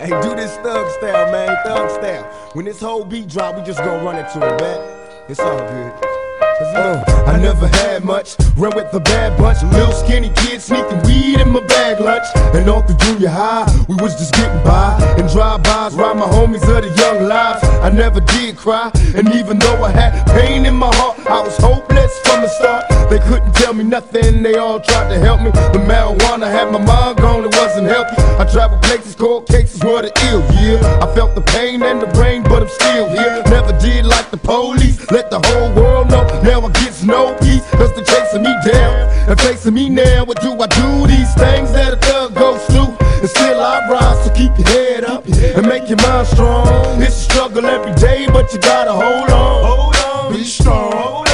Hey, do this thug style, man, thug style. When this whole beat drop, we just gonna run it to it, man. It's all good. Uh, I never had much, ran with the bad bunch. Little skinny kid sneaking weed in my bag lunch. And all through junior high, we was just getting by. And drive-bys, ride my homies of the young lives. I never did cry, and even though I had pain in my heart, I was hopeless from the start. Couldn't tell me nothing, they all tried to help me. The marijuana had my mind gone, it wasn't healthy. I traveled places, cold cases were the ill, yeah. I felt the pain and the brain, but I'm still here. Never did like the police, let the whole world know. Now I get no peace, cause they're chasing me down. And facing me now, what do I do? These things that a thug goes through. And still I rise, so keep your head up and make your mind strong. It's a struggle every day, but you gotta hold on. Hold on, be strong.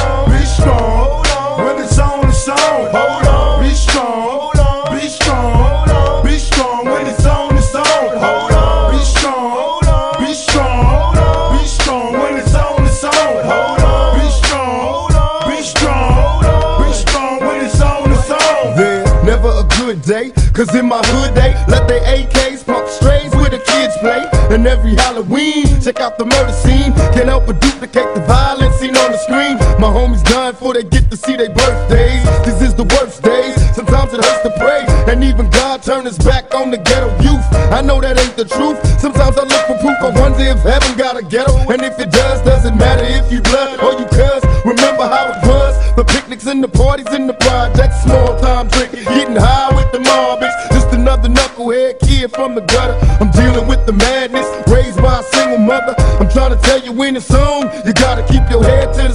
A good day, cause in my hood they let their AKs pump strays where the kids play. And every Halloween, check out the murder scene. Can't help but duplicate the violence seen on the screen. My homies dying before they get to see their birthdays. This is the worst days. Sometimes it hurts to pray, and even God turned his back on the ghetto youth. I know that ain't the truth. Sometimes I look for proof. I wonder if heaven got a ghetto, and if it does, doesn't matter if you blood another knucklehead kid from the gutter. I'm dealing with the madness, raised by a single mother. I'm trying to tell you when it's on, you gotta keep your head to the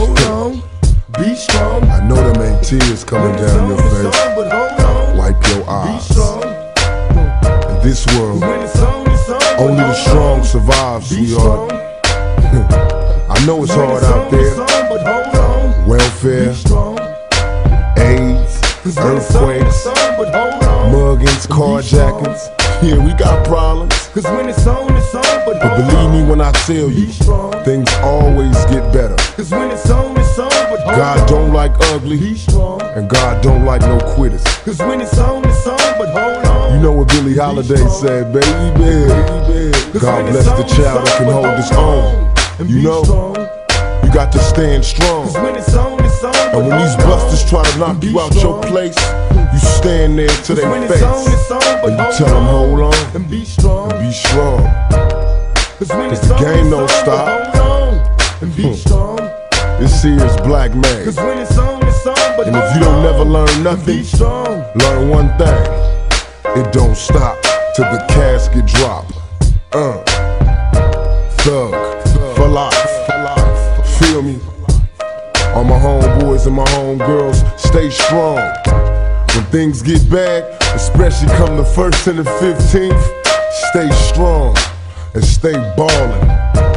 hold on, be strong. I know them ain't tears coming down your face. on, but hold on, Wipe your eyes. In this world, it's on, it's on, only the strong on, survive, sweetheart. I know it's hard out there. on, but hold on, Welfare. AIDS, 'Cause when it's on, earthquakes, it's on, but hold on. muggings, carjackings. Yeah, we got problems. Cause when it's on, it's on, but But believe me when I tell you, things always get better. Cause when it's on, it's on, but God on. don't like ugly, strong. and God don't like no quitters. Cause when it's on, it's on, but hold on. You know what Billie Holiday said, baby, baby. God bless the child that can hold his own. You know, you got to stand strong. And when these busters try to knock you out your place, you stand there to their face. it's on, it's on, but And you tell them, hold on, And be strong. be strong. Cause it's the game don't stop. And be Hmm. strong. This here is black man. Cause when it's on, it's on, but And if you don't never learn nothing, learn one thing. It don't stop till the casket drop. Uh. Thug. For life. For life. Feel me? All my and my homegirls, stay strong. When things get bad, especially come the first and the 15th, stay strong and stay ballin'.